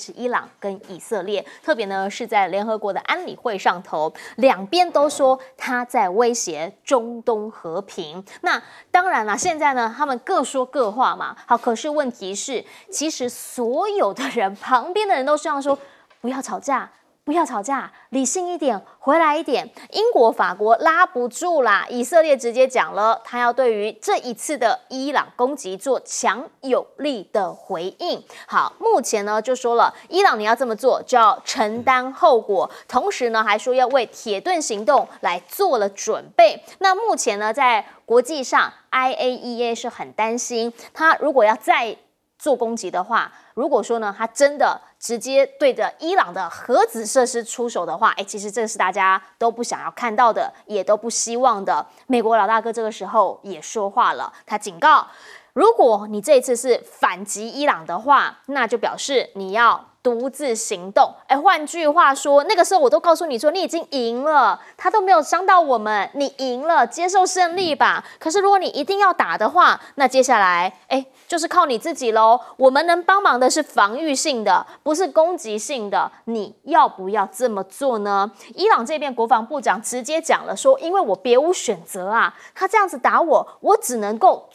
是伊朗跟以色列，特别呢是在联合国的安理会上头，两边都说他在威胁中东和平。那当然啦，现在呢他们各说各话嘛。好，可是问题是，其实所有的人旁边的人都希望说不要吵架。不要吵架，理性一点，回来一点。英国、法国拉不住啦，以色列直接讲了，他要对于这一次的伊朗攻击做强有力的回应。好，目前呢就说了，伊朗你要这么做就要承担后果，同时呢还说要为铁盾行动来做了准备。那目前呢在国际上，IAEA 是很担心，他如果要再做攻击的话，如果说呢他真的。直接对着伊朗的核子设施出手的话，哎，其实这是大家都不想要看到的，也都不希望的。美国老大哥这个时候也说话了，他警告：如果你这一次是反击伊朗的话，那就表示你要。独自行动，哎，换句话说，那个时候我都告诉你说你已经赢了，他都没有伤到我们，你赢了，接受胜利吧。可是如果你一定要打的话，那接下来，哎，就是靠你自己喽。我们能帮忙的是防御性的，不是攻击性的。你要不要这么做呢？伊朗这边国防部长直接讲了，说因为我别无选择啊，他这样子打我，我只能够。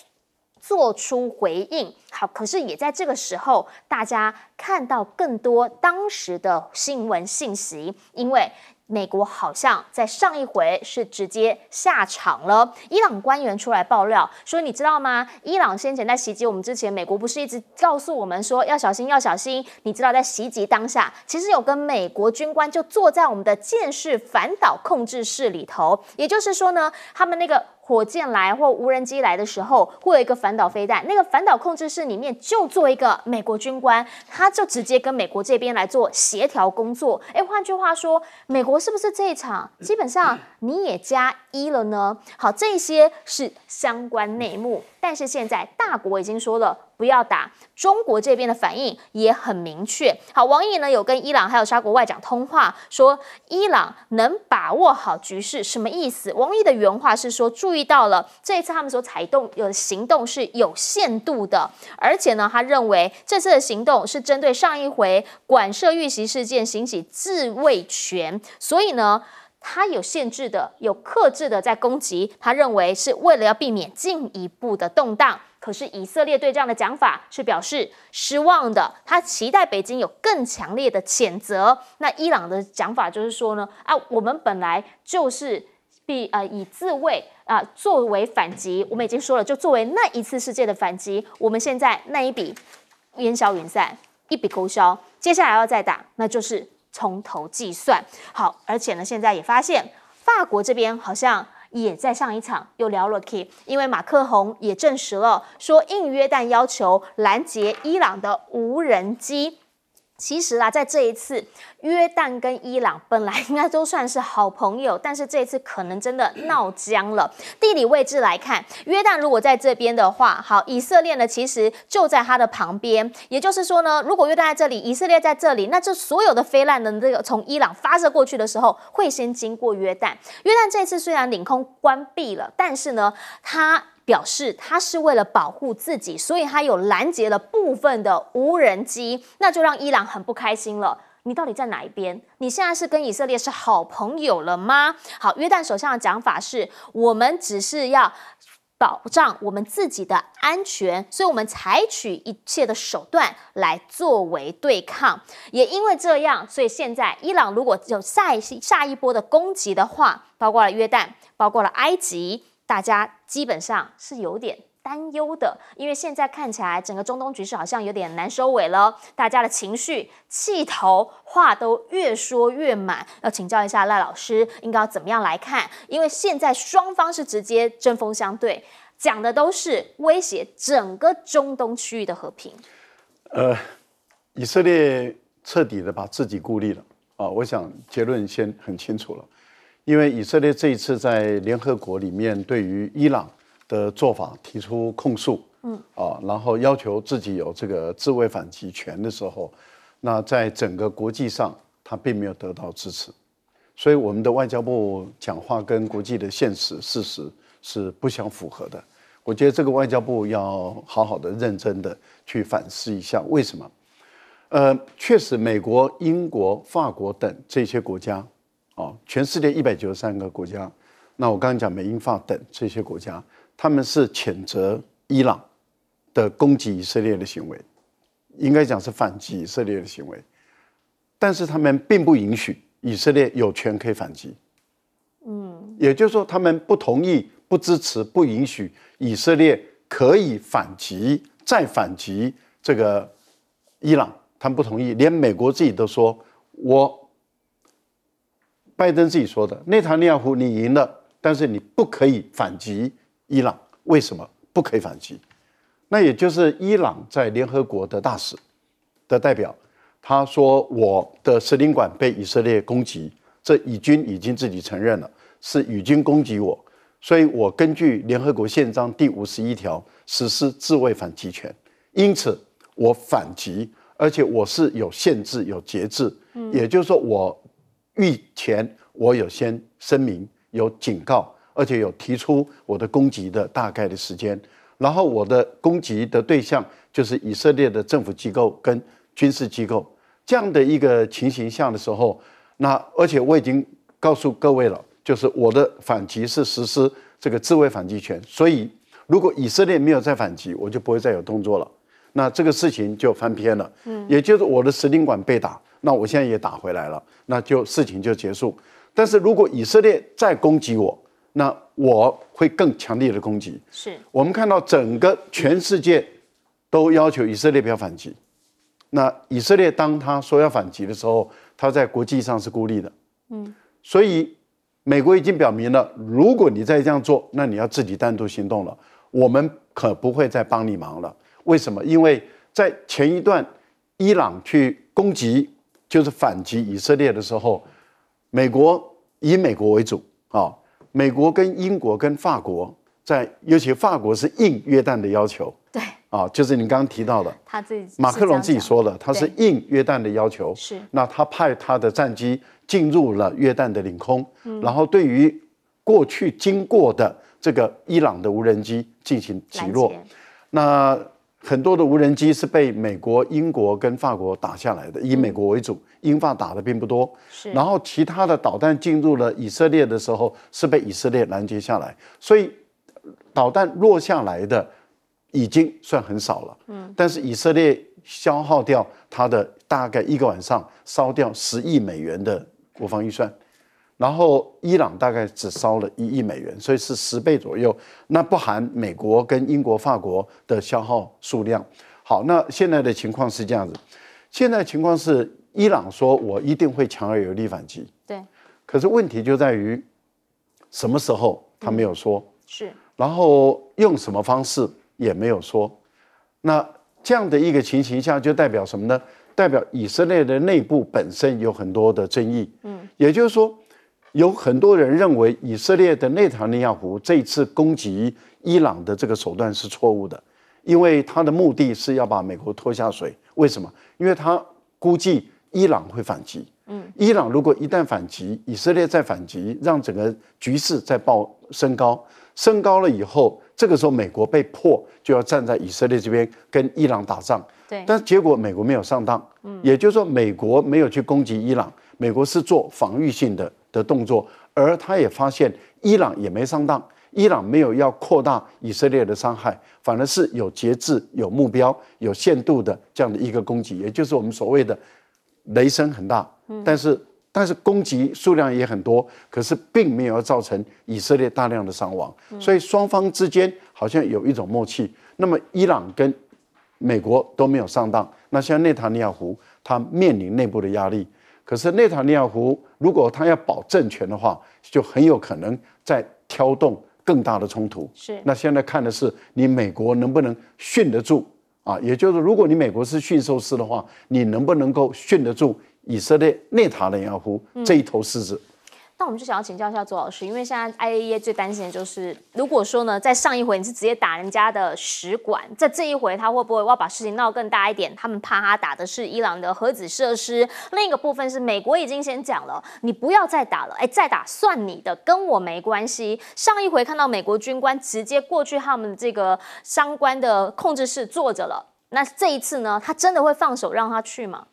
做出回应，好，可是也在这个时候，大家看到更多当时的新闻信息，因为。美国好像在上一回是直接下场了。伊朗官员出来爆料说：“你知道吗？伊朗先前在袭击我们之前，美国不是一直告诉我们说要小心，要小心？你知道在袭击当下，其实有个美国军官就坐在我们的舰式反导控制室里头。也就是说呢，他们那个火箭来或无人机来的时候，会有一个反导飞弹，那个反导控制室里面就做一个美国军官，他就直接跟美国这边来做协调工作。诶，换句话说，美国。”是不是这一场基本上你也加一了呢？好，这些是相关内幕，但是现在大国已经说了不要打，中国这边的反应也很明确。好，王毅呢有跟伊朗还有沙国外长通话，说伊朗能把握好局势，什么意思？王毅的原话是说，注意到了这一次他们所采动有行动是有限度的，而且呢，他认为这次的行动是针对上一回管涉遇袭事件行使自卫权。所以呢，他有限制的、有克制的在攻击，他认为是为了要避免进一步的动荡。可是以色列对这样的讲法是表示失望的，他期待北京有更强烈的谴责。那伊朗的讲法就是说呢，啊，我们本来就是必呃以自卫啊作为反击，我们已经说了，就作为那一次世界的反击，我们现在那一笔烟消云散，一笔勾销，接下来要再打，那就是。从头计算好，而且呢，现在也发现法国这边好像也在上一场又聊了 key，因为马克宏也证实了说，应约旦要求拦截伊朗的无人机。其实啊，在这一次，约旦跟伊朗本来应该都算是好朋友，但是这一次可能真的闹僵了。地理位置来看，约旦如果在这边的话，好，以色列呢其实就在它的旁边。也就是说呢，如果约旦在这里，以色列在这里，那这所有的飞弹的这个从伊朗发射过去的时候，会先经过约旦。约旦这次虽然领空关闭了，但是呢，它。表示他是为了保护自己，所以他有拦截了部分的无人机，那就让伊朗很不开心了。你到底在哪一边？你现在是跟以色列是好朋友了吗？好，约旦首相的讲法是我们只是要保障我们自己的安全，所以我们采取一切的手段来作为对抗。也因为这样，所以现在伊朗如果有下一下一波的攻击的话，包括了约旦，包括了埃及。大家基本上是有点担忧的，因为现在看起来整个中东局势好像有点难收尾了，大家的情绪、气头、话都越说越满。要请教一下赖老师，应该要怎么样来看？因为现在双方是直接针锋相对，讲的都是威胁整个中东区域的和平。呃，以色列彻底的把自己孤立了啊！我想结论先很清楚了。因为以色列这一次在联合国里面对于伊朗的做法提出控诉，嗯，啊，然后要求自己有这个自卫反击权的时候，那在整个国际上他并没有得到支持，所以我们的外交部讲话跟国际的现实事实是不相符合的。我觉得这个外交部要好好的、认真的去反思一下为什么。呃，确实，美国、英国、法国等这些国家，哦，全世界一百九十三个国家，那我刚刚讲美英法等这些国家，他们是谴责伊朗的攻击以色列的行为，应该讲是反击以色列的行为，但是他们并不允许以色列有权可以反击。嗯，也就是说，他们不同意、不支持、不允许以色列可以反击、再反击这个伊朗。他们不同意，连美国自己都说，我拜登自己说的，内塔尼亚胡你赢了，但是你不可以反击伊朗，为什么不可以反击？那也就是伊朗在联合国的大使的代表，他说我的使领馆被以色列攻击，这以军已经自己承认了，是以军攻击我，所以我根据联合国宪章第五十一条实施自卫反击权，因此我反击。而且我是有限制、有节制，也就是说，我预前我有先声明、有警告，而且有提出我的攻击的大概的时间，然后我的攻击的对象就是以色列的政府机构跟军事机构。这样的一个情形下的时候，那而且我已经告诉各位了，就是我的反击是实施这个自卫反击权，所以如果以色列没有再反击，我就不会再有动作了。那这个事情就翻篇了，嗯，也就是我的使领馆被打，那我现在也打回来了，那就事情就结束。但是如果以色列再攻击我，那我会更强烈的攻击。是我们看到整个全世界都要求以色列不要反击。那以色列当他说要反击的时候，他在国际上是孤立的，嗯，所以美国已经表明了，如果你再这样做，那你要自己单独行动了，我们可不会再帮你忙了。为什么？因为在前一段，伊朗去攻击，就是反击以色列的时候，美国以美国为主啊，美国跟英国跟法国在，尤其法国是应约旦的要求，对，啊，就是你刚刚提到的，他自己马克龙自己说了，他是应约旦的要求，是，那他派他的战机进入了约旦的领空，然后对于过去经过的这个伊朗的无人机进行击落，那。很多的无人机是被美国、英国跟法国打下来的，以美国为主，英法打的并不多。是，然后其他的导弹进入了以色列的时候，是被以色列拦截下来，所以导弹落下来的已经算很少了。嗯，但是以色列消耗掉它的大概一个晚上烧掉十亿美元的国防预算。然后伊朗大概只烧了一亿美元，所以是十倍左右，那不含美国跟英国、法国的消耗数量。好，那现在的情况是这样子，现在情况是伊朗说我一定会强而有力反击，对。可是问题就在于什么时候他没有说，是。然后用什么方式也没有说。那这样的一个情形下，就代表什么呢？代表以色列的内部本身有很多的争议，嗯，也就是说。有很多人认为以色列的内塔尼亚胡这次攻击伊朗的这个手段是错误的，因为他的目的是要把美国拖下水。为什么？因为他估计伊朗会反击。嗯，伊朗如果一旦反击，以色列再反击，让整个局势再爆升高，升高了以后，这个时候美国被迫就要站在以色列这边跟伊朗打仗。对，但结果美国没有上当。嗯，也就是说，美国没有去攻击伊朗，美国是做防御性的。的动作，而他也发现伊朗也没上当，伊朗没有要扩大以色列的伤害，反而是有节制、有目标、有限度的这样的一个攻击，也就是我们所谓的雷声很大，但是但是攻击数量也很多，可是并没有造成以色列大量的伤亡，所以双方之间好像有一种默契。那么伊朗跟美国都没有上当，那像内塔尼亚胡他面临内部的压力。可是内塔尼亚胡如果他要保政权的话，就很有可能在挑动更大的冲突。是，那现在看的是你美国能不能训得住啊？也就是如果你美国是驯兽师的话，你能不能够训得住以色列内塔尼亚胡这一头狮子？那我们就想要请教一下周老师，因为现在 IAEA 最担心的就是，如果说呢，在上一回你是直接打人家的使馆，在这一回他会不会要把事情闹更大一点？他们怕他打的是伊朗的核子设施。另一个部分是美国已经先讲了，你不要再打了，哎，再打算你的，跟我没关系。上一回看到美国军官直接过去他们这个相关的控制室坐着了。那这一次呢，他真的会放手让他去吗？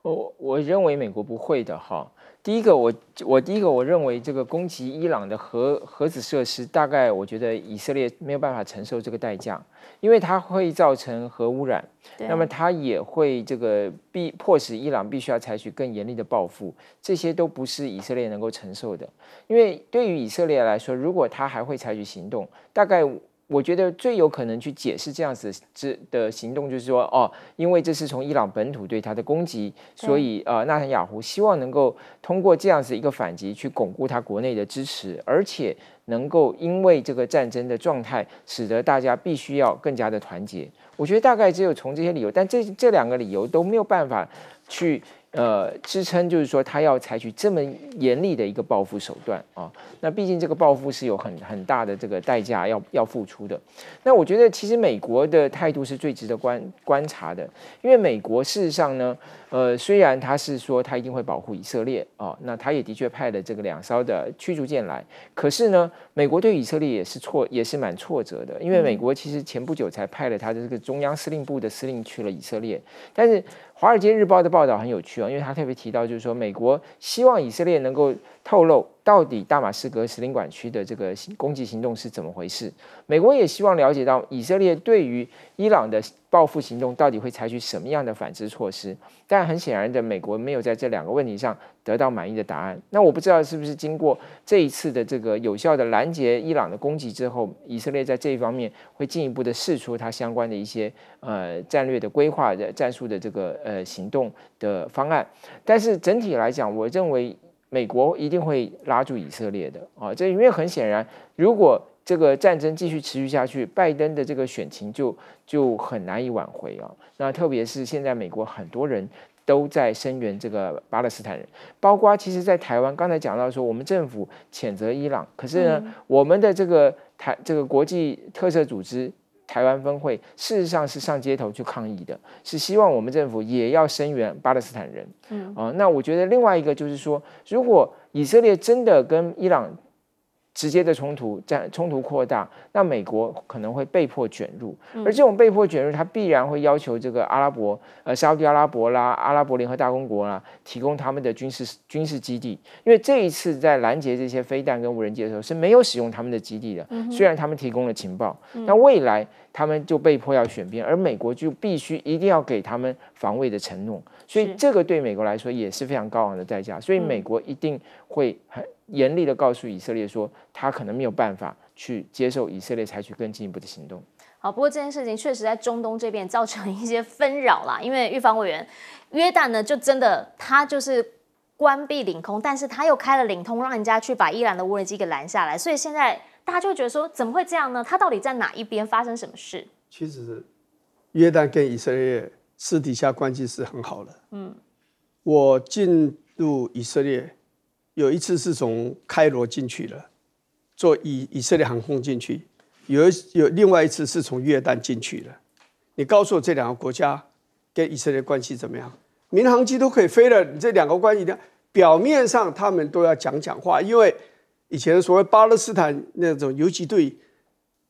我我认为美国不会的哈。第一个，我我第一个，我认为这个攻击伊朗的核核子设施，大概我觉得以色列没有办法承受这个代价，因为它会造成核污染，那么它也会这个必迫使伊朗必须要采取更严厉的报复，这些都不是以色列能够承受的。因为对于以色列来说，如果他还会采取行动，大概。我觉得最有可能去解释这样子之的行动，就是说，哦，因为这是从伊朗本土对他的攻击，所以呃，纳坦雅胡希望能够通过这样子一个反击去巩固他国内的支持，而且能够因为这个战争的状态，使得大家必须要更加的团结。我觉得大概只有从这些理由，但这这两个理由都没有办法去。呃，支撑就是说，他要采取这么严厉的一个报复手段啊。那毕竟这个报复是有很很大的这个代价要要付出的。那我觉得其实美国的态度是最值得观观察的，因为美国事实上呢。呃，虽然他是说他一定会保护以色列啊，那他也的确派了这个两艘的驱逐舰来，可是呢，美国对以色列也是挫，也是蛮挫折的，因为美国其实前不久才派了他的这个中央司令部的司令去了以色列，但是《华尔街日报》的报道很有趣啊，因为他特别提到，就是说美国希望以色列能够。透露到底大马士革使领馆区的这个攻击行动是怎么回事？美国也希望了解到以色列对于伊朗的报复行动到底会采取什么样的反制措施。但很显然的，美国没有在这两个问题上得到满意的答案。那我不知道是不是经过这一次的这个有效的拦截伊朗的攻击之后，以色列在这一方面会进一步的试出它相关的一些呃战略的规划的战术的这个呃行动的方案。但是整体来讲，我认为。美国一定会拉住以色列的啊，这因为很显然，如果这个战争继续持续下去，拜登的这个选情就就很难以挽回啊。那特别是现在美国很多人都在声援这个巴勒斯坦人，包括其实在台湾，刚才讲到说我们政府谴责伊朗，可是呢，我们的这个台这个国际特色组织。台湾分会事实上是上街头去抗议的，是希望我们政府也要声援巴勒斯坦人。嗯啊，那我觉得另外一个就是说，如果以色列真的跟伊朗。直接的冲突战冲突扩大，那美国可能会被迫卷入，而这种被迫卷入，它必然会要求这个阿拉伯呃沙特阿拉伯啦、阿拉伯联合大公国啦，提供他们的军事军事基地，因为这一次在拦截这些飞弹跟无人机的时候是没有使用他们的基地的，虽然他们提供了情报，那未来他们就被迫要选边，而美国就必须一定要给他们防卫的承诺，所以这个对美国来说也是非常高昂的代价，所以美国一定会很。严厉的告诉以色列说，他可能没有办法去接受以色列采取更进一步的行动。好，不过这件事情确实在中东这边造成一些纷扰啦。因为预防委员约旦呢，就真的他就是关闭领空，但是他又开了领空，让人家去把伊朗的无人机给拦下来。所以现在大家就会觉得说，怎么会这样呢？他到底在哪一边发生什么事？其实约旦跟以色列私底下关系是很好的。嗯，我进入以色列。有一次是从开罗进去了，坐以以色列航空进去；有有另外一次是从约旦进去了。你告诉我这两个国家跟以色列关系怎么样？民航机都可以飞了，你这两个关系的表面上他们都要讲讲话，因为以前所谓巴勒斯坦那种游击队，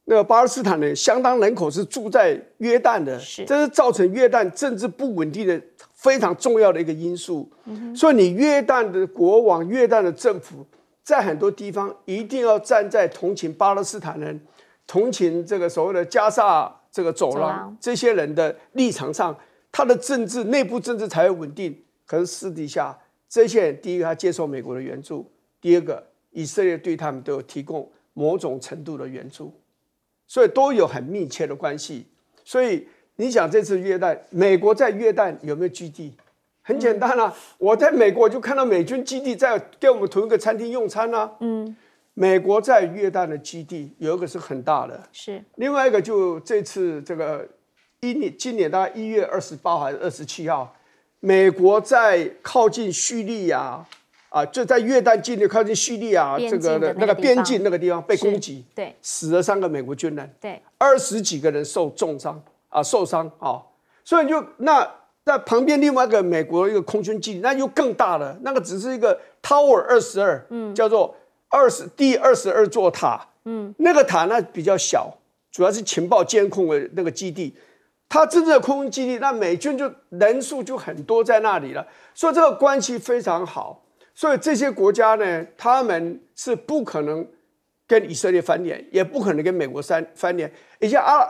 那个巴勒斯坦人相当人口是住在约旦的，这是造成约旦政治不稳定的。非常重要的一个因素，所以你约旦的国王、约旦的政府，在很多地方一定要站在同情巴勒斯坦人、同情这个所谓的加沙这个走廊这些人的立场上，他的政治内部政治才会稳定。可是私底下，这些人第一个他接受美国的援助，第二个以色列对他们都有提供某种程度的援助，所以都有很密切的关系，所以。你想这次约旦，美国在约旦有没有基地？很简单啊，我在美国就看到美军基地在给我们同一个餐厅用餐啊。嗯，美国在约旦的基地有一个是很大的，是另外一个就这次这个一年今年大概一月二十八还是二十七号，美国在靠近叙利亚啊，就在约旦境内靠近叙利亚这个的那个边境那个地方被攻击，对，死了三个美国军人，对，二十几个人受重伤。啊，受伤啊，所以就那在旁边另外一个美国一个空军基地，那就更大了。那个只是一个 Tower 二十二，嗯，叫做二十第二十二座塔，嗯，那个塔那比较小，主要是情报监控的那个基地。它真正的空军基地，那美军就人数就很多在那里了，所以这个关系非常好。所以这些国家呢，他们是不可能跟以色列翻脸，也不可能跟美国翻翻脸。而且啊，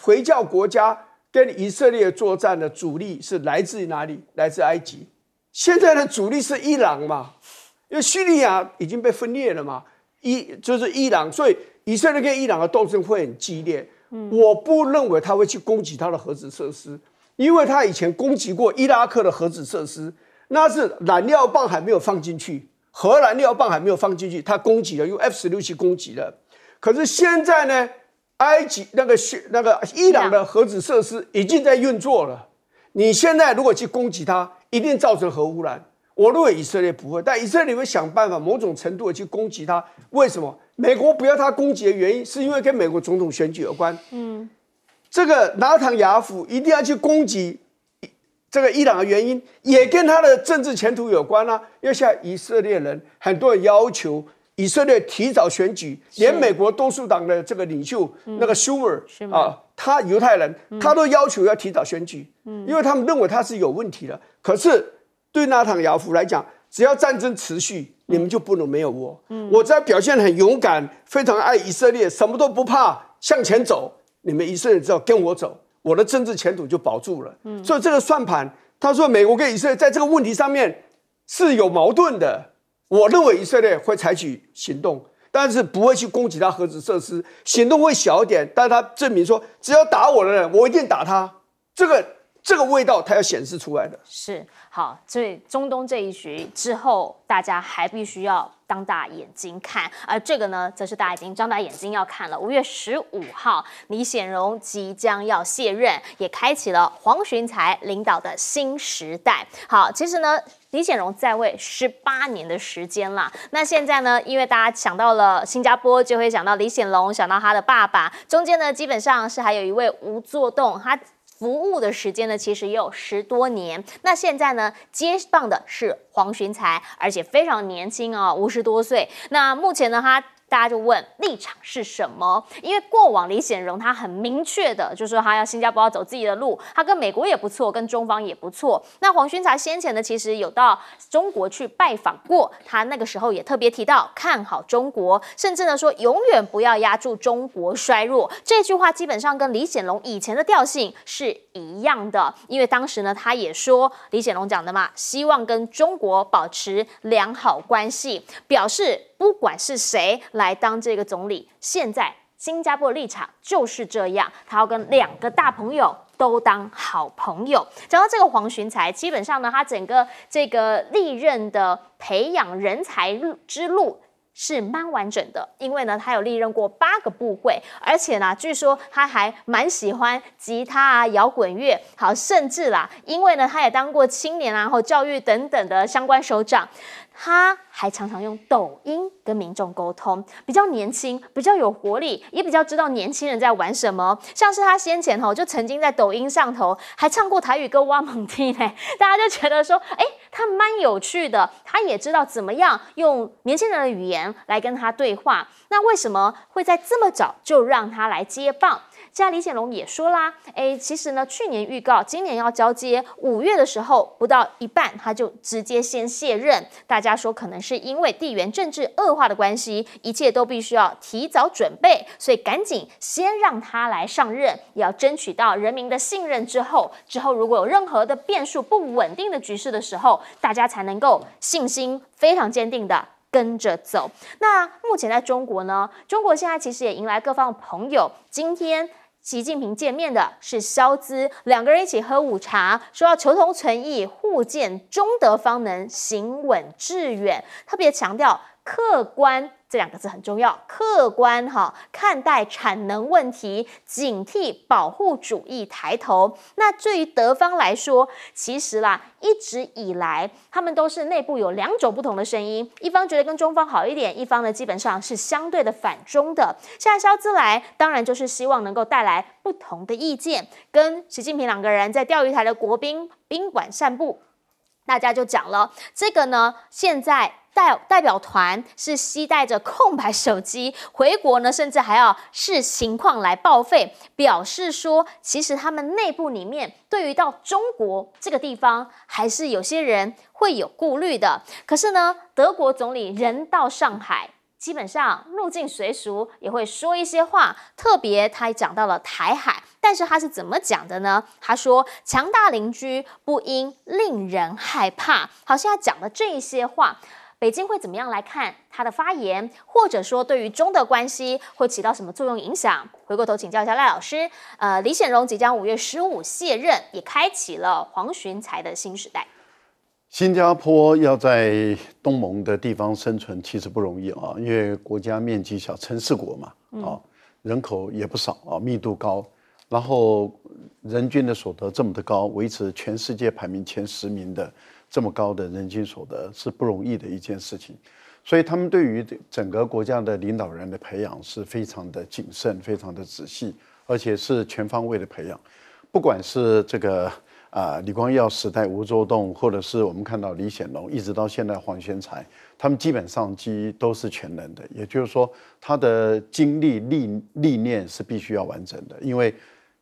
回教国家跟以色列作战的主力是来自于哪里？来自埃及。现在的主力是伊朗嘛？因为叙利亚已经被分裂了嘛，伊就是伊朗，所以以色列跟伊朗的斗争会很激烈。我不认为他会去攻击他的核子设施，因为他以前攻击过伊拉克的核子设施。那是燃料棒还没有放进去，核燃料棒还没有放进去，它攻击了，用 F 十六去攻击了。可是现在呢，埃及那个那个伊朗的核子设施已经在运作了。你现在如果去攻击它，一定造成核污染。我认为以色列不会，但以色列会想办法，某种程度的去攻击它。为什么？美国不要它攻击的原因，是因为跟美国总统选举有关。嗯，这个拿唐雅夫一定要去攻击。这个伊朗的原因也跟他的政治前途有关啊，因为现在以色列人很多人要求以色列提早选举，连美国多数党的这个领袖那个 Schumer 啊，他犹太人他都要求要提早选举，因为他们认为他是有问题的。可是对纳坦雅夫来讲，只要战争持续，你们就不能没有我。我只要表现很勇敢，非常爱以色列，什么都不怕，向前走，你们以色列只要跟我走。我的政治前途就保住了，嗯所以这个算盘，他说美国跟以色列在这个问题上面是有矛盾的。我认为以色列会采取行动，但是不会去攻击他核子设施，行动会小一点，但他证明说，只要打我的人，我一定打他。这个这个味道，他要显示出来的。是好，所以中东这一局之后，大家还必须要。张大眼睛看，而这个呢，则是大家已经张大眼睛要看了。五月十五号，李显荣即将要卸任，也开启了黄循才领导的新时代。好，其实呢，李显荣在位十八年的时间了。那现在呢，因为大家想到了新加坡，就会想到李显龙，想到他的爸爸。中间呢，基本上是还有一位吴作栋，他。服务的时间呢，其实也有十多年。那现在呢，接棒的是黄寻才，而且非常年轻啊，五十多岁。那目前呢，他。大家就问立场是什么？因为过往李显荣他很明确的，就说他要新加坡要走自己的路，他跟美国也不错，跟中方也不错。那黄勋才先前呢，其实有到中国去拜访过，他那个时候也特别提到看好中国，甚至呢说永远不要压住中国衰弱。这句话基本上跟李显龙以前的调性是一样的，因为当时呢他也说李显龙讲的嘛，希望跟中国保持良好关系，表示。不管是谁来当这个总理，现在新加坡的立场就是这样，他要跟两个大朋友都当好朋友。讲到这个黄循才，基本上呢，他整个这个历任的培养人才之路是蛮完整的，因为呢，他有历任过八个部会，而且呢，据说他还蛮喜欢吉他啊、摇滚乐，好，甚至啦，因为呢，他也当过青年啊、或教育等等的相关首长。他还常常用抖音跟民众沟通，比较年轻，比较有活力，也比较知道年轻人在玩什么。像是他先前吼就曾经在抖音上头还唱过台语歌《挖猛听》呢，大家就觉得说，哎，他蛮有趣的，他也知道怎么样用年轻人的语言来跟他对话。那为什么会在这么早就让他来接棒？家李显龙也说啦，哎，其实呢，去年预告今年要交接，五月的时候不到一半，他就直接先卸任。大家说可能是因为地缘政治恶化的关系，一切都必须要提早准备，所以赶紧先让他来上任，也要争取到人民的信任之后，之后如果有任何的变数、不稳定的局势的时候，大家才能够信心非常坚定的跟着走。那目前在中国呢，中国现在其实也迎来各方朋友，今天。习近平见面的是肖兹，两个人一起喝午茶，说要求同存异，互鉴中德方能行稳致远，特别强调客观。这两个字很重要，客观哈看待产能问题，警惕保护主义抬头。那对于德方来说，其实啦，一直以来他们都是内部有两种不同的声音，一方觉得跟中方好一点，一方呢基本上是相对的反中的。现在肖兹来，当然就是希望能够带来不同的意见，跟习近平两个人在钓鱼台的国宾宾馆散步。大家就讲了，这个呢，现在代代表团是携带着空白手机回国呢，甚至还要视情况来报废，表示说，其实他们内部里面对于到中国这个地方，还是有些人会有顾虑的。可是呢，德国总理人到上海。基本上入境随俗，也会说一些话。特别他讲到了台海，但是他是怎么讲的呢？他说：“强大邻居不应令人害怕。”好，现在讲的这一些话，北京会怎么样来看他的发言？或者说，对于中德关系会起到什么作用影响？回过头请教一下赖老师。呃，李显荣即将五月十五卸任，也开启了黄循财的新时代。新加坡要在东盟的地方生存，其实不容易啊，因为国家面积小，城市国嘛，啊，人口也不少啊，密度高，然后人均的所得这么的高，维持全世界排名前十名的这么高的人均所得是不容易的一件事情，所以他们对于整个国家的领导人的培养是非常的谨慎、非常的仔细，而且是全方位的培养，不管是这个。啊，李光耀时代吴作栋，或者是我们看到李显龙，一直到现在黄宣才，他们基本上基都是全能的。也就是说，他的经历历历练是必须要完整的，因为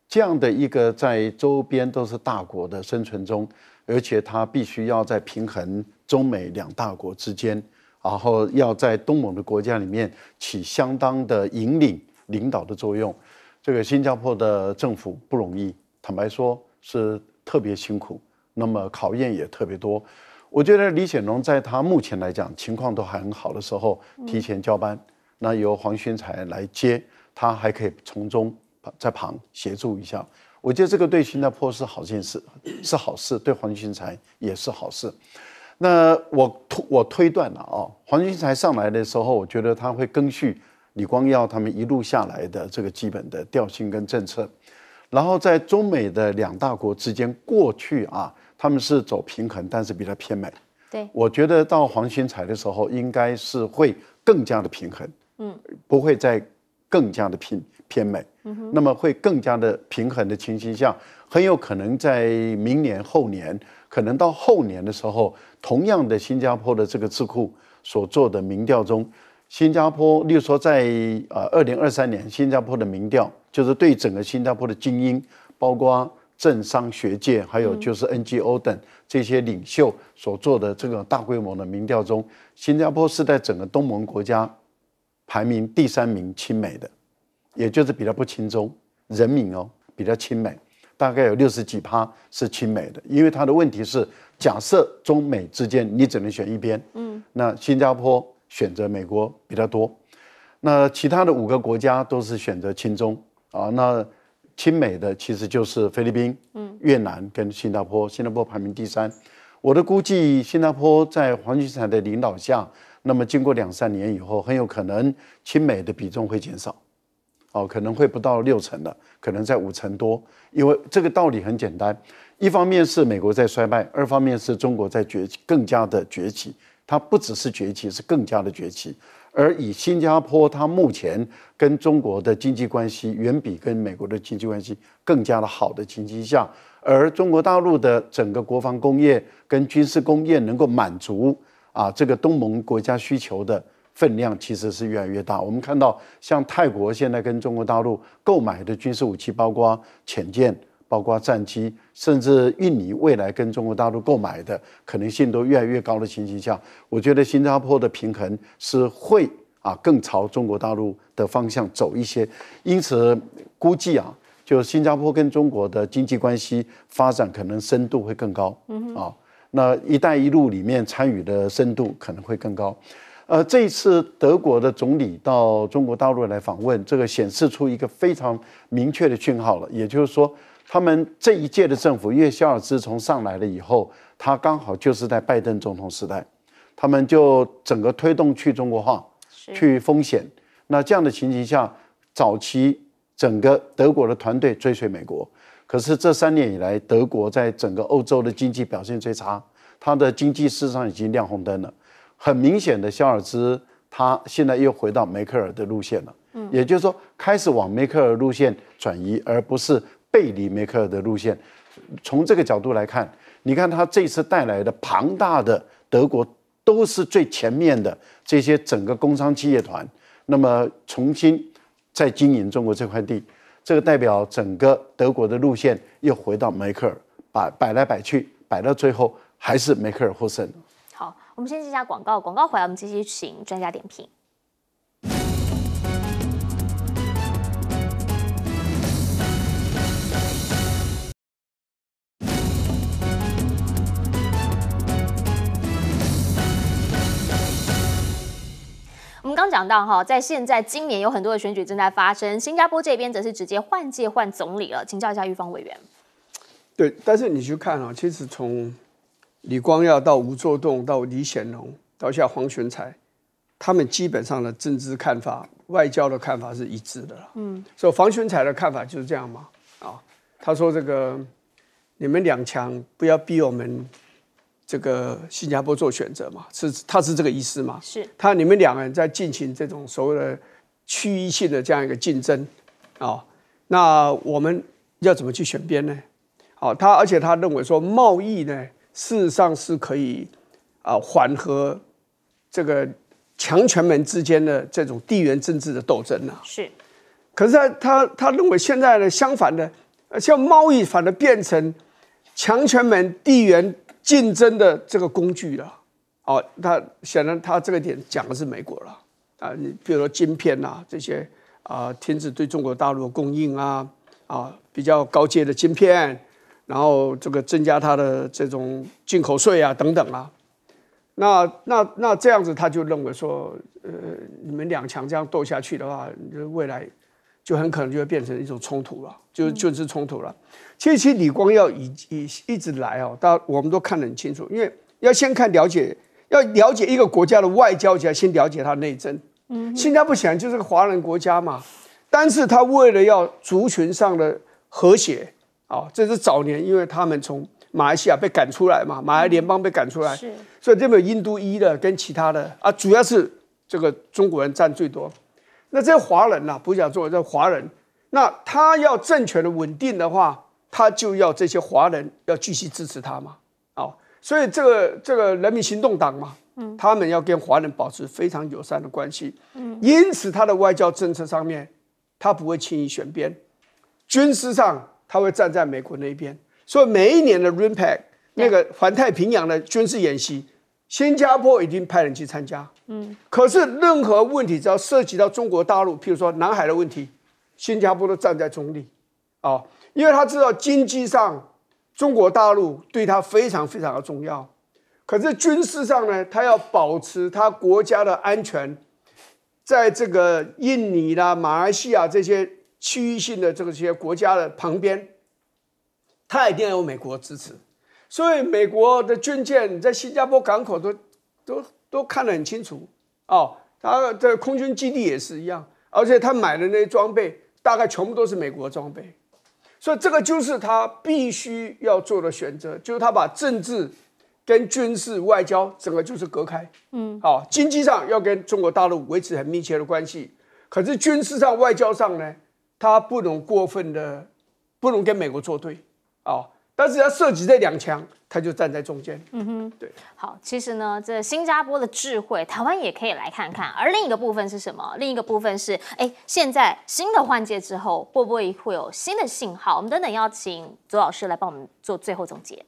这样的一个在周边都是大国的生存中，而且他必须要在平衡中美两大国之间，然后要在东盟的国家里面起相当的引领领导的作用。这个新加坡的政府不容易，坦白说是。特别辛苦，那么考验也特别多。我觉得李显龙在他目前来讲情况都还很好的时候，提前交班，那由黄宣才来接，他还可以从中在旁协助一下。我觉得这个对新加坡是好件事，是好事，对黄俊才也是好事。那我推我推断了啊，黄俊才上来的时候，我觉得他会根续李光耀他们一路下来的这个基本的调性跟政策。然后在中美的两大国之间，过去啊，他们是走平衡，但是比较偏美。对，我觉得到黄循财的时候，应该是会更加的平衡，嗯，不会再更加的偏偏美。嗯那么会更加的平衡的情形下，很有可能在明年后年，可能到后年的时候，同样的新加坡的这个智库所做的民调中。新加坡，例如说，在呃二零二三年，新加坡的民调就是对整个新加坡的精英，包括政商学界，还有就是 NGO 等这些领袖所做的这个大规模的民调中，新加坡是在整个东盟国家排名第三名亲美的，也就是比较不亲中人民哦，比较亲美，大概有六十几趴是亲美的，因为他的问题是，假设中美之间你只能选一边，嗯，那新加坡。选择美国比较多，那其他的五个国家都是选择亲中啊。那亲美的其实就是菲律宾、嗯、越南跟新加坡，新加坡排名第三。我的估计，新加坡在黄俊才的领导下，那么经过两三年以后，很有可能亲美的比重会减少，哦，可能会不到六成的，可能在五成多。因为这个道理很简单，一方面是美国在衰败，二方面是中国在崛起，更加的崛起。它不只是崛起，是更加的崛起。而以新加坡，它目前跟中国的经济关系远比跟美国的经济关系更加的好的情形下，而中国大陆的整个国防工业跟军事工业能够满足啊这个东盟国家需求的分量，其实是越来越大。我们看到，像泰国现在跟中国大陆购买的军事武器，包括潜舰。包括战机，甚至印尼未来跟中国大陆购买的可能性都越来越高的情形下，我觉得新加坡的平衡是会啊更朝中国大陆的方向走一些。因此估计啊，就新加坡跟中国的经济关系发展可能深度会更高。嗯啊，那“一带一路”里面参与的深度可能会更高。呃，这一次德国的总理到中国大陆来访问，这个显示出一个非常明确的讯号了，也就是说。他们这一届的政府，因为肖尔兹从上来了以后，他刚好就是在拜登总统时代，他们就整个推动去中国化，去风险。那这样的情形下，早期整个德国的团队追随美国，可是这三年以来，德国在整个欧洲的经济表现最差，它的经济事实上已经亮红灯了。很明显的，肖尔兹他现在又回到梅克尔的路线了，嗯，也就是说，开始往梅克尔路线转移，而不是。背离梅克尔的路线，从这个角度来看，你看他这次带来的庞大的德国都是最前面的这些整个工商企业团，那么重新再经营中国这块地，这个代表整个德国的路线又回到梅克尔，摆摆来摆去，摆到最后还是梅克尔获胜。我们先接下广告，广告回来我们继续请专家点评。我们刚讲到哈，在现在今年有很多的选举正在发生，新加坡这边则是直接换届换总理了，请教一下玉芳委员。对，但是你去看啊，其实从李光耀到吴作栋到李显龙到现在黄玄才，他们基本上的政治看法、外交的看法是一致的了。嗯，所以黄玄才的看法就是这样嘛。啊，他说这个你们两强不要逼我们。这个新加坡做选择嘛，是他是这个意思嘛？是他你们两个人在进行这种所谓的区域性的这样一个竞争啊，那我们要怎么去选边呢？好，他而且他认为说贸易呢，事实上是可以啊缓和这个强权们之间的这种地缘政治的斗争啊。是，可是他他他认为现在呢，相反的，像贸易反而变成强权们地缘。竞争的这个工具了，哦，他显然他这个点讲的是美国了啊，你比如说晶片呐这些啊，停止对中国大陆的供应啊，啊，比较高阶的晶片，然后这个增加它的这种进口税啊等等啊，那那那这样子他就认为说，呃，你们两强这样斗下去的话，未来就很可能就会变成一种冲突了，就就是冲突了。其实，李光耀一一一直来哦，大我们都看得很清楚，因为要先看了解，要了解一个国家的外交，就要先了解它内政。嗯，新加坡显然就是个华人国家嘛，但是他为了要族群上的和谐，啊，这是早年因为他们从马来西亚被赶出来嘛，马来联邦被赶出来，是，所以这边有印度裔的跟其他的啊，主要是这个中国人占最多。那这些华人呐，不讲做这华人，那他要政权的稳定的话。他就要这些华人要继续支持他嘛，啊，所以这个这个人民行动党嘛，嗯，他们要跟华人保持非常友善的关系，嗯，因此他的外交政策上面，他不会轻易选边，军事上他会站在美国那一边，所以每一年的 RIMPAC 那个环太平洋的军事演习，新加坡已经派人去参加，嗯，可是任何问题只要涉及到中国大陆，譬如说南海的问题，新加坡都站在中立，啊。因为他知道经济上中国大陆对他非常非常的重要，可是军事上呢，他要保持他国家的安全，在这个印尼啦、马来西亚这些区域性的这些国家的旁边，他一定要有美国支持。所以美国的军舰在新加坡港口都都都看得很清楚哦，他的空军基地也是一样，而且他买的那些装备大概全部都是美国装备。所以这个就是他必须要做的选择，就是他把政治跟军事、外交整个就是隔开。嗯，好，经济上要跟中国大陆维持很密切的关系，可是军事上、外交上呢，他不能过分的，不能跟美国作对。啊，但是要涉及这两强。他就站在中间。嗯哼，对。好，其实呢，这新加坡的智慧，台湾也可以来看看。而另一个部分是什么？另一个部分是，哎，现在新的换届之后，会不会会有新的信号？我们等等要请左老师来帮我们做最后总结。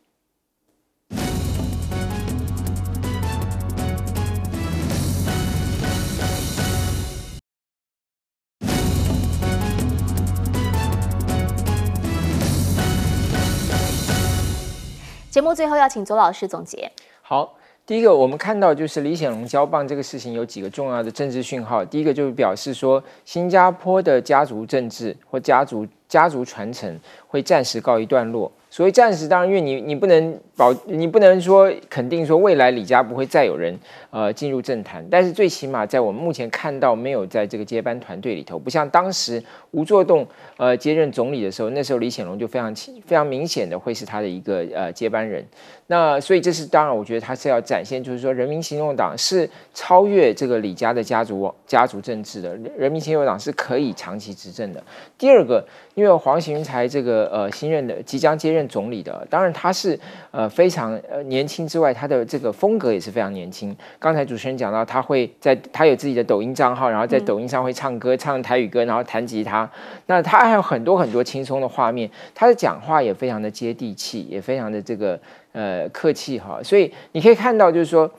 节目最后要请左老师总结。好，第一个我们看到就是李显龙交棒这个事情有几个重要的政治讯号。第一个就是表示说，新加坡的家族政治或家族家族传承会暂时告一段落。所以暂时，当然，因为你你不能保，你不能说肯定说未来李家不会再有人呃进入政坛，但是最起码在我们目前看到没有在这个接班团队里头，不像当时吴作栋呃接任总理的时候，那时候李显龙就非常非常明显的会是他的一个呃接班人。那所以这是当然，我觉得他是要展现，就是说人民行动党是超越这个李家的家族家族政治的，人民行动党是可以长期执政的。第二个。因为黄行才这个呃新任的即将接任总理的，当然他是呃非常呃年轻之外，他的这个风格也是非常年轻。刚才主持人讲到，他会在他有自己的抖音账号，然后在抖音上会唱歌，唱台语歌，然后弹吉他。那他还有很多很多轻松的画面，他的讲话也非常的接地气，也非常的这个呃客气哈。所以你可以看到，就是说。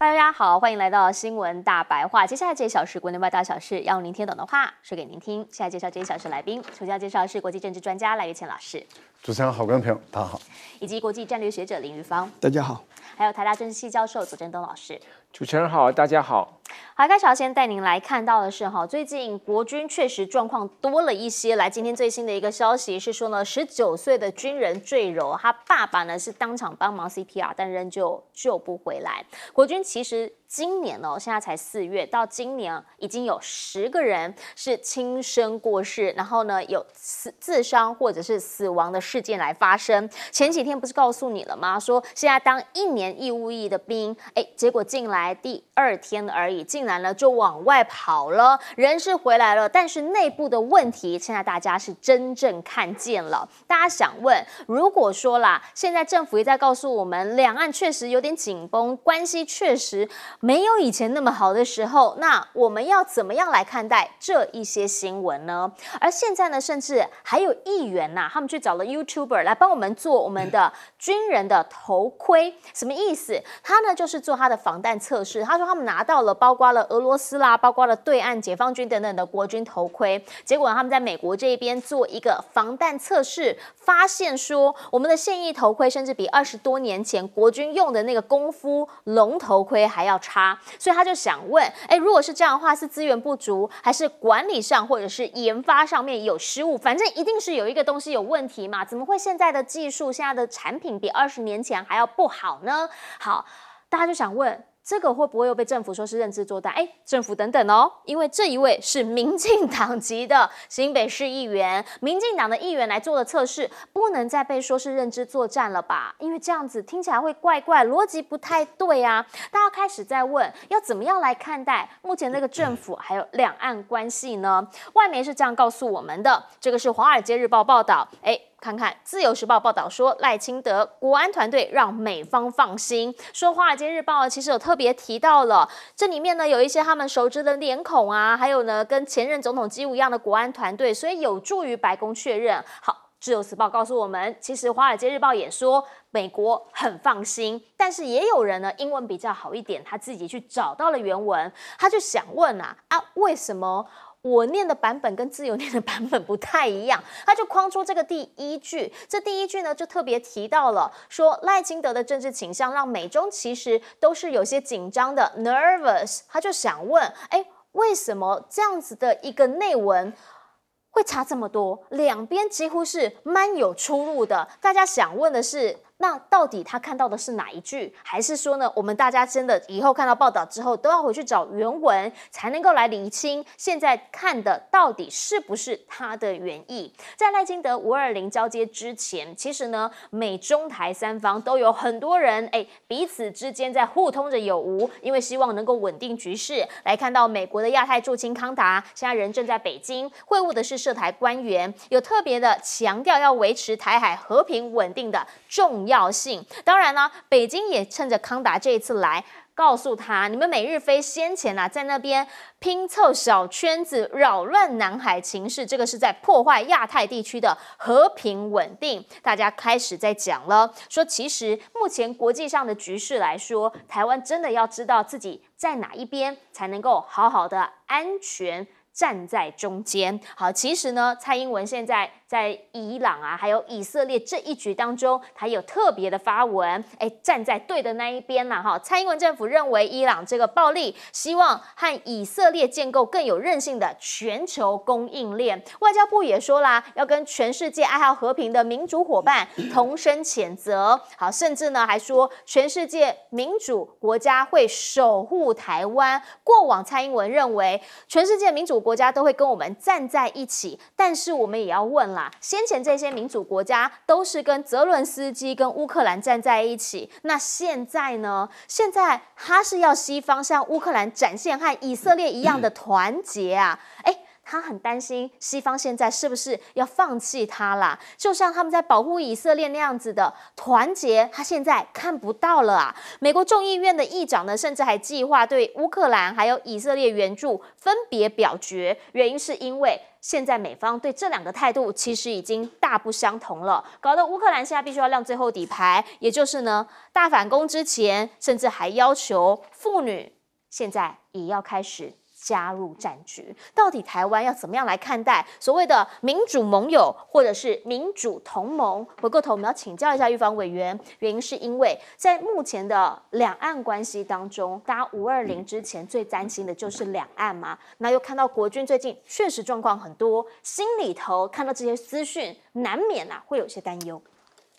大家好，欢迎来到新闻大白话。接下来这一小时国内外大小事，要您听懂的话说给您听。现在介绍这一小时来宾，首先要介绍是国际政治专家赖月倩老师，主持人好，观众朋友大家好，以及国际战略学者林玉芳，大家好，还有台大政治系教授左正东老师。主持人好，大家好。好，开始要先带您来看到的是哈，最近国军确实状况多了一些。来，今天最新的一个消息是说呢，十九岁的军人坠楼，他爸爸呢是当场帮忙 CPR，但仍旧救不回来。国军其实今年哦，现在才四月，到今年已经有十个人是轻生过世，然后呢有死自伤或者是死亡的事件来发生。前几天不是告诉你了吗？说现在当一年义务役的兵，哎，结果进来第二天而已，竟然。了就往外跑了，人是回来了，但是内部的问题，现在大家是真正看见了。大家想问，如果说啦，现在政府也在告诉我们，两岸确实有点紧绷，关系确实没有以前那么好的时候，那我们要怎么样来看待这一些新闻呢？而现在呢，甚至还有议员呐，他们去找了 YouTuber 来帮我们做我们的军人的头盔，什么意思？他呢就是做他的防弹测试，他说他们拿到了，包括了。俄罗斯啦，包括了对岸解放军等等的国军头盔，结果他们在美国这边做一个防弹测试，发现说我们的现役头盔甚至比二十多年前国军用的那个功夫龙头盔还要差，所以他就想问：哎，如果是这样的话，是资源不足，还是管理上或者是研发上面有失误？反正一定是有一个东西有问题嘛？怎么会现在的技术、现在的产品比二十年前还要不好呢？好，大家就想问。这个会不会又被政府说是认知作战？哎，政府等等哦，因为这一位是民进党籍的新北市议员，民进党的议员来做的测试，不能再被说是认知作战了吧？因为这样子听起来会怪怪，逻辑不太对啊！大家开始在问，要怎么样来看待目前这个政府还有两岸关系呢？外媒是这样告诉我们的，这个是《华尔街日报》报道，哎。看看《自由时报》报道说，赖清德国安团队让美方放心。说《华尔街日报》其实有特别提到了，这里面呢有一些他们熟知的脸孔啊，还有呢跟前任总统几乎一样的国安团队，所以有助于白宫确认。好，《自由时报》告诉我们，其实《华尔街日报》也说美国很放心，但是也有人呢英文比较好一点，他自己去找到了原文，他就想问啊啊为什么？我念的版本跟自由念的版本不太一样，他就框出这个第一句，这第一句呢就特别提到了说赖清德的政治倾向让美中其实都是有些紧张的 nervous，他就想问，哎，为什么这样子的一个内文会差这么多？两边几乎是蛮有出入的，大家想问的是。那到底他看到的是哪一句？还是说呢？我们大家真的以后看到报道之后，都要回去找原文，才能够来厘清现在看的到底是不是他的原意？在赖金德五二零交接之前，其实呢，美中台三方都有很多人哎，彼此之间在互通着有无，因为希望能够稳定局势。来看到美国的亚太驻青康达，现在人正在北京会晤的是涉台官员，有特别的强调要维持台海和平稳定的重。要要性，当然呢，北京也趁着康达这一次来，告诉他，你们美日菲先前啊，在那边拼凑小圈子，扰乱南海情势，这个是在破坏亚太地区的和平稳定。大家开始在讲了，说其实目前国际上的局势来说，台湾真的要知道自己在哪一边，才能够好好的安全站在中间。好，其实呢，蔡英文现在。在伊朗啊，还有以色列这一局当中，他有特别的发文，哎，站在对的那一边呐，哈。蔡英文政府认为伊朗这个暴力，希望和以色列建构更有韧性的全球供应链。外交部也说啦，要跟全世界爱好和平的民主伙伴同声谴责。好，甚至呢还说，全世界民主国家会守护台湾。过往蔡英文认为，全世界民主国家都会跟我们站在一起，但是我们也要问了。先前这些民主国家都是跟泽伦斯基、跟乌克兰站在一起，那现在呢？现在他是要西方向乌克兰展现和以色列一样的团结啊？哎。他很担心西方现在是不是要放弃他啦？就像他们在保护以色列那样子的团结，他现在看不到了啊！美国众议院的议长呢，甚至还计划对乌克兰还有以色列援助分别表决，原因是因为现在美方对这两个态度其实已经大不相同了，搞得乌克兰现在必须要亮最后底牌，也就是呢大反攻之前，甚至还要求妇女现在也要开始。加入战局，到底台湾要怎么样来看待所谓的民主盟友或者是民主同盟？回过头，我们要请教一下预防委员，原因是因为在目前的两岸关系当中，大家五二零之前最担心的就是两岸嘛，那又看到国军最近确实状况很多，心里头看到这些资讯，难免啊会有些担忧。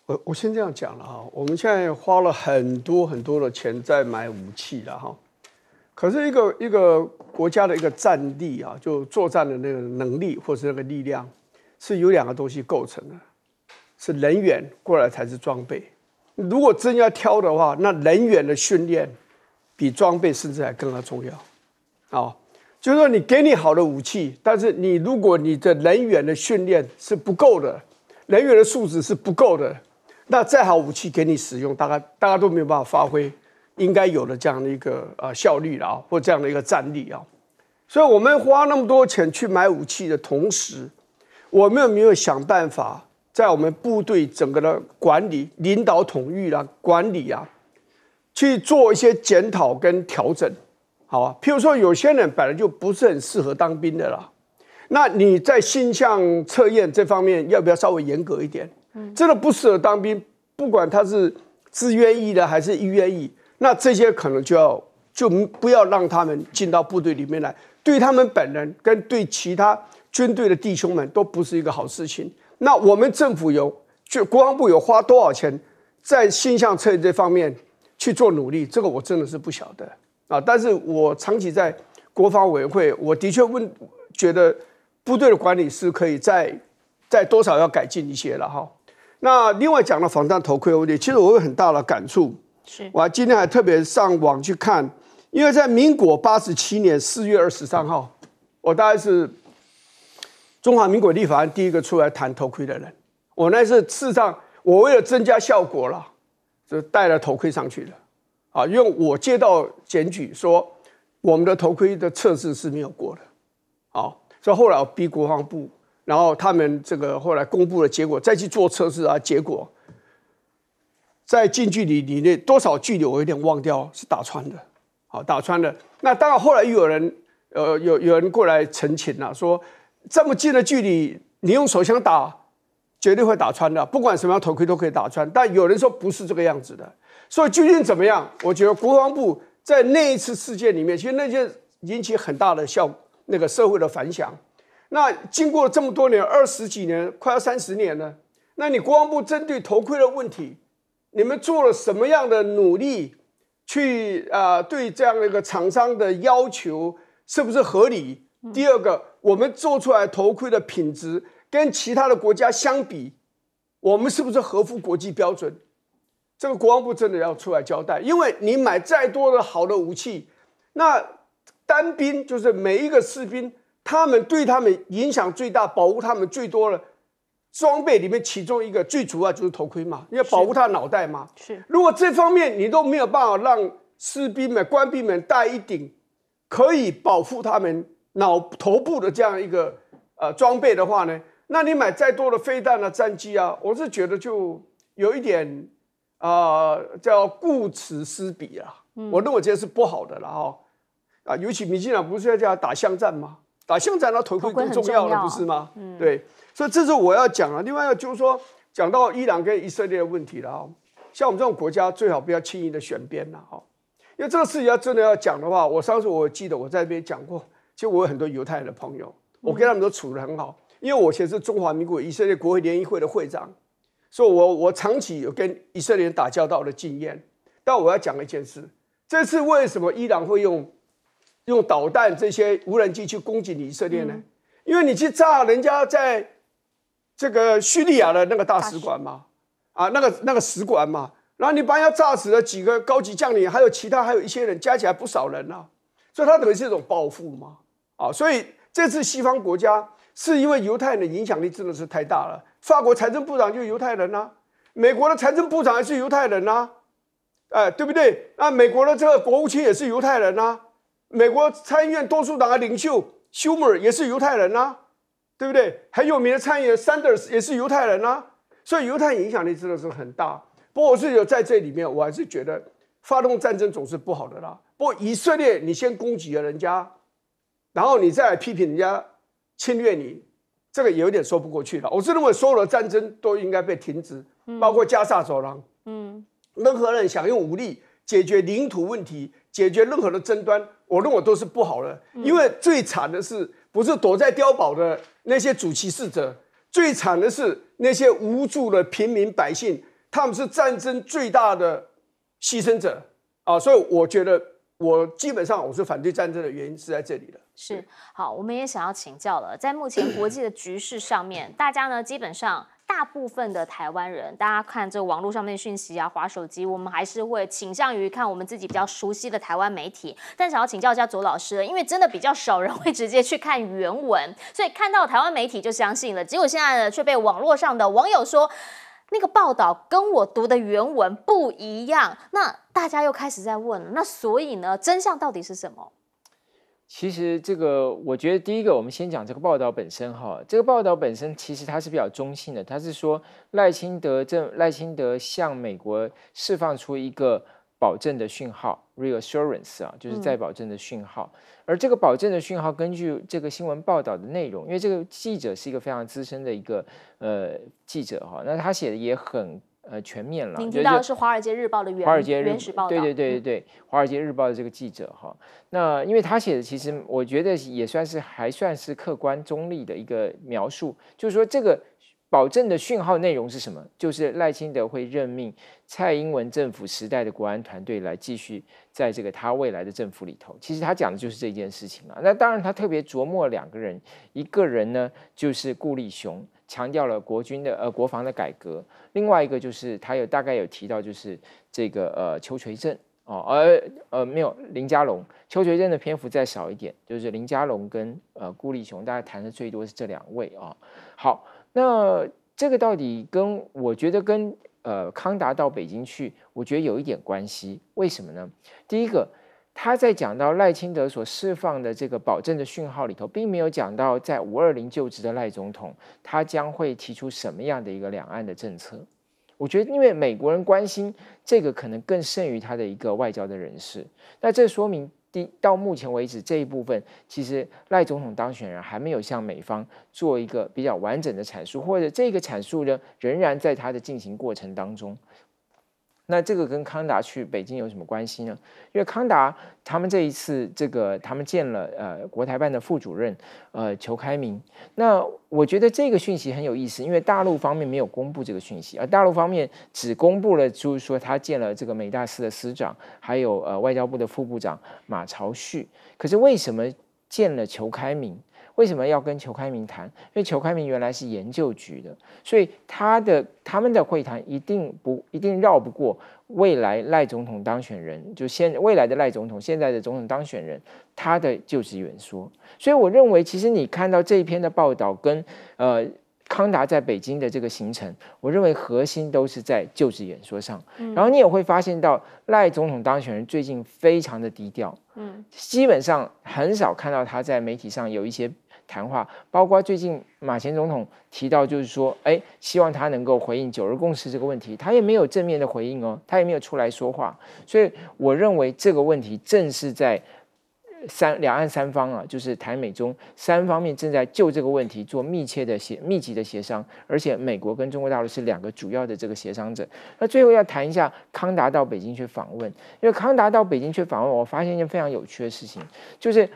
我我先这样讲了哈，我们现在花了很多很多的钱在买武器了哈。可是一个一个国家的一个战力啊，就作战的那个能力或是那个力量，是由两个东西构成的，是人员过来才是装备。如果真要挑的话，那人员的训练比装备甚至还更加重要。啊，就是说你给你好的武器，但是你如果你的人员的训练是不够的，人员的素质是不够的，那再好武器给你使用，大概大家都没有办法发挥。应该有的这样的一个呃效率了啊，或这样的一个战力啊，所以我们花那么多钱去买武器的同时，我们有没有想办法在我们部队整个的管理、领导、统御啦、管理啊，去做一些检讨跟调整？好啊，譬如说有些人本来就不是很适合当兵的啦，那你在性向测验这方面要不要稍微严格一点？嗯，真的不适合当兵，不管他是自愿意的还是意愿意。那这些可能就要就不要让他们进到部队里面来，对他们本人跟对其他军队的弟兄们都不是一个好事情。那我们政府有就国防部有花多少钱在性向测验这方面去做努力？这个我真的是不晓得啊。但是我长期在国防委员会，我的确问觉得部队的管理是可以在在多少要改进一些了哈。那另外讲到防弹头盔问题，其实我有很大的感触。是，我今天还特别上网去看，因为在民国八十七年四月二十三号，我大概是中华民国立法院第一个出来谈头盔的人。我那是事实上，我为了增加效果了，就戴了头盔上去的。啊，因为我接到检举说我们的头盔的测试是没有过的。好，所以后来我逼国防部，然后他们这个后来公布了结果，再去做测试啊，结果。在近距离里面多少距离我有点忘掉是打穿的，好打穿的。那当然后来又有人呃有有人过来澄清了，说这么近的距离你用手枪打绝对会打穿的，不管什么样头盔都可以打穿。但有人说不是这个样子的，所以究竟怎么样？我觉得国防部在那一次事件里面，其实那件引起很大的效那个社会的反响。那经过这么多年二十几年快要三十年了，那你国防部针对头盔的问题？你们做了什么样的努力，去啊对这样的一个厂商的要求是不是合理？第二个，我们做出来头盔的品质跟其他的国家相比，我们是不是合乎国际标准？这个国防部真的要出来交代，因为你买再多的好的武器，那单兵就是每一个士兵，他们对他们影响最大，保护他们最多了。装备里面其中一个最主要就是头盔嘛，因为保护他脑袋嘛。是，如果这方面你都没有办法让士兵们、官兵们戴一顶可以保护他们脑头部的这样一个呃装备的话呢，那你买再多的飞弹啊、战机啊，我是觉得就有一点啊叫顾此失彼啊。我认为这是不好的了哈。啊，尤其民进党不是要叫打巷战吗？打巷战那头盔更重要了，不是吗？嗯，对。所以这是我要讲啊。另外一个就是说，讲到伊朗跟以色列的问题了啊。像我们这种国家，最好不要轻易的选边了哈。因为这个事情要真的要讲的话，我上次我记得我在那边讲过，其实我有很多犹太人的朋友，我跟他们都处得很好。因为我以前是中华民国以色列国会联谊会的会长，所以我我长期有跟以色列人打交道的经验。但我要讲一件事，这次为什么伊朗会用用导弹这些无人机去攻击以色列呢？因为你去炸人家在。这个叙利亚的那个大使馆嘛，啊，那个那个使馆嘛，然后你把人家炸死了几个高级将领，还有其他还有一些人，加起来不少人啊，所以他等于是一种报复嘛，啊，所以这次西方国家是因为犹太人的影响力真的是太大了。法国财政部长就是犹太人呐，美国的财政部长也是犹太人呐，哎，对不对？那美国的这个国务卿也是犹太人呐，美国参议院多数党的领袖休姆尔也是犹太人呐，对不对？很有名的参议员 Sanders 也是犹太人呐，所以犹太影响力真的是很大。不过我是有在这里面，我还是觉得发动战争总是不好的啦。不过以色列，你先攻击了人家，然后你再来批评人家侵略你，这个也有点说不过去了。我是认为所有的战争都应该被停止，包括加沙走廊。嗯，任何人想用武力解决领土问题、解决任何的争端，我认为都是不好的。因为最惨的是，不是躲在碉堡的那些主其事者，最惨的是那些无助的平民百姓。他们是战争最大的牺牲者啊，所以我觉得我基本上我是反对战争的原因是在这里的。是好，我们也想要请教了，在目前国际的局势上面，大家呢基本上大部分的台湾人，大家看这个网络上面讯息啊，划手机，我们还是会倾向于看我们自己比较熟悉的台湾媒体。但想要请教一下左老师，因为真的比较少人会直接去看原文，所以看到台湾媒体就相信了，结果现在呢却被网络上的网友说。那个报道跟我读的原文不一样，那大家又开始在问了，那所以呢，真相到底是什么？其实这个，我觉得第一个，我们先讲这个报道本身哈。这个报道本身其实它是比较中性的，它是说赖清德正赖清德向美国释放出一个。保证的讯号，reassurance 啊，就是再保证的讯号。而这个保证的讯号，根据这个新闻报道的内容，因为这个记者是一个非常资深的一个呃记者哈，那他写的也很呃全面了。您提到的是《华尔街日报》的原华尔街原始报道，对对对对对，《华尔街日报》的这个记者哈，那因为他写的其实我觉得也算是还算是客观中立的一个描述，就是说这个。保证的讯号内容是什么？就是赖清德会任命蔡英文政府时代的国安团队来继续在这个他未来的政府里头。其实他讲的就是这件事情啊。那当然，他特别琢磨两个人，一个人呢就是顾立雄，强调了国军的呃国防的改革；另外一个就是他有大概有提到就是这个呃邱垂正哦，而呃没有林佳龙，邱垂正的篇幅再少一点，就是林佳龙跟呃顾立雄，大家谈的最多是这两位啊。好。那这个到底跟我觉得跟呃康达到北京去，我觉得有一点关系。为什么呢？第一个，他在讲到赖清德所释放的这个保证的讯号里头，并没有讲到在五二零就职的赖总统，他将会提出什么样的一个两岸的政策。我觉得，因为美国人关心这个，可能更胜于他的一个外交的人士。那这说明。第到目前为止这一部分，其实赖总统当选人还没有向美方做一个比较完整的阐述，或者这个阐述呢，仍然在他的进行过程当中。那这个跟康达去北京有什么关系呢？因为康达他们这一次这个他们见了呃国台办的副主任呃裘开明。那我觉得这个讯息很有意思，因为大陆方面没有公布这个讯息，而大陆方面只公布了就是说他见了这个美大司的司长，还有呃外交部的副部长马朝旭。可是为什么见了裘开明？为什么要跟裘开明谈？因为裘开明原来是研究局的，所以他的他们的会谈一定不一定绕不过未来赖总统当选人，就现未来的赖总统现在的总统当选人他的就职演说。所以我认为，其实你看到这一篇的报道跟呃。康达在北京的这个行程，我认为核心都是在就职演说上。然后你也会发现到赖总统当选人最近非常的低调，嗯，基本上很少看到他在媒体上有一些谈话。包括最近马前总统提到，就是说，哎，希望他能够回应九日共识这个问题，他也没有正面的回应哦，他也没有出来说话。所以我认为这个问题正是在。三两岸三方啊，就是台美中三方面正在就这个问题做密切的协密集的协商，而且美国跟中国大陆是两个主要的这个协商者。那最后要谈一下康达到北京去访问，因为康达到北京去访问，我发现一件非常有趣的事情，就是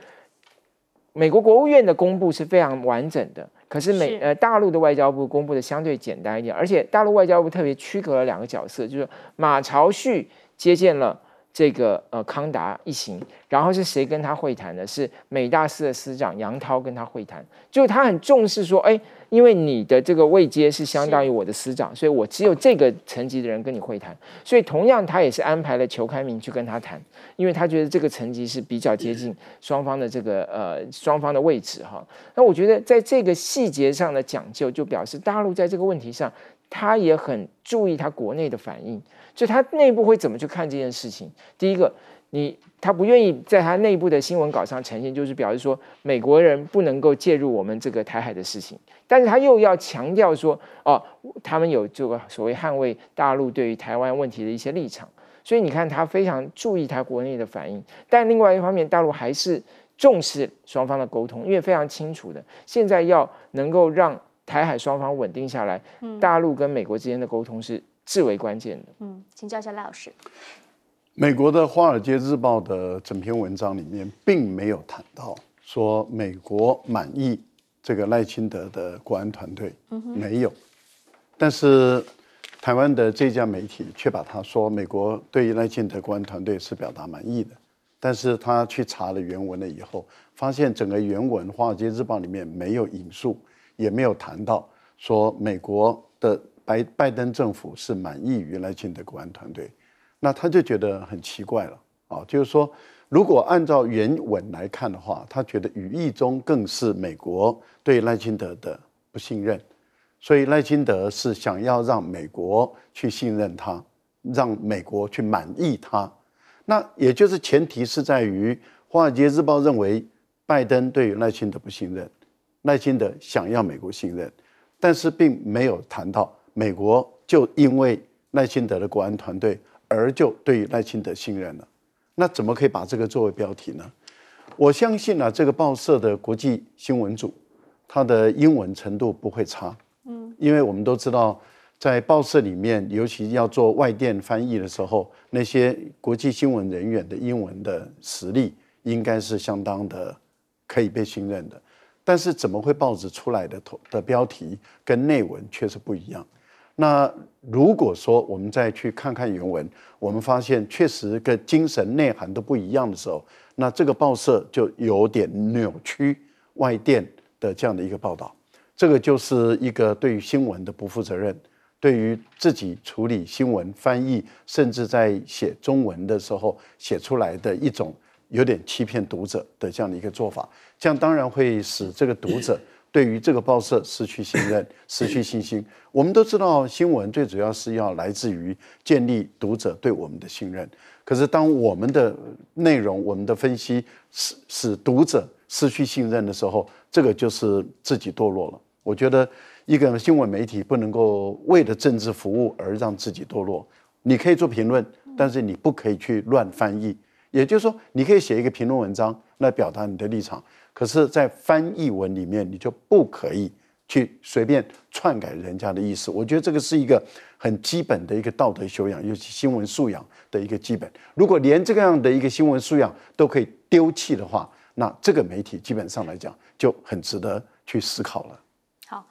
美国国务院的公布是非常完整的，可是美呃大陆的外交部公布的相对简单一点，而且大陆外交部特别区隔了两个角色，就是马朝旭接见了。这个呃康达一行，然后是谁跟他会谈的？是美大司的司长杨涛跟他会谈，就是他很重视说，哎，因为你的这个位阶是相当于我的司长，所以我只有这个层级的人跟你会谈。所以同样，他也是安排了裘开明去跟他谈，因为他觉得这个层级是比较接近双方的这个呃双方的位置哈。那我觉得在这个细节上的讲究，就表示大陆在这个问题上，他也很注意他国内的反应，就他内部会怎么去看这件事情。第一个。你他不愿意在他内部的新闻稿上呈现，就是表示说美国人不能够介入我们这个台海的事情，但是他又要强调说，哦，他们有这个所谓捍卫大陆对于台湾问题的一些立场，所以你看他非常注意他国内的反应，但另外一方面，大陆还是重视双方的沟通，因为非常清楚的，现在要能够让台海双方稳定下来，大陆跟美国之间的沟通是至为关键的。嗯，请教一下赖老师。美国的《华尔街日报》的整篇文章里面，并没有谈到说美国满意这个赖清德的国安团队，没有。但是台湾的这家媒体却把他说美国对于赖清德国安团队是表达满意的。但是他去查了原文了以后，发现整个原文《华尔街日报》里面没有引述，也没有谈到说美国的拜拜登政府是满意于赖清德国安团队。那他就觉得很奇怪了啊，就是说，如果按照原文来看的话，他觉得语义中更是美国对赖清德的不信任，所以赖清德是想要让美国去信任他，让美国去满意他。那也就是前提是在于《华尔街日报》认为拜登对于赖清德不信任，赖清德想要美国信任，但是并没有谈到美国就因为赖清德的国安团队。而就对于赖清德信任了，那怎么可以把这个作为标题呢？我相信啊，这个报社的国际新闻组，它的英文程度不会差，嗯，因为我们都知道，在报社里面，尤其要做外电翻译的时候，那些国际新闻人员的英文的实力应该是相当的可以被信任的。但是怎么会报纸出来的头的标题跟内文却是不一样？那如果说我们再去看看原文，我们发现确实跟精神内涵都不一样的时候，那这个报社就有点扭曲外电的这样的一个报道，这个就是一个对于新闻的不负责任，对于自己处理新闻翻译，甚至在写中文的时候写出来的一种有点欺骗读者的这样的一个做法，这样当然会使这个读者。对于这个报社失去信任、失去信心，我们都知道，新闻最主要是要来自于建立读者对我们的信任。可是，当我们的内容、我们的分析使使读者失去信任的时候，这个就是自己堕落了。我觉得，一个新闻媒体不能够为了政治服务而让自己堕落。你可以做评论，但是你不可以去乱翻译。也就是说，你可以写一个评论文章来表达你的立场。可是，在翻译文里面，你就不可以去随便篡改人家的意思。我觉得这个是一个很基本的一个道德修养，尤其新闻素养的一个基本。如果连这个样的一个新闻素养都可以丢弃的话，那这个媒体基本上来讲就很值得去思考了。好，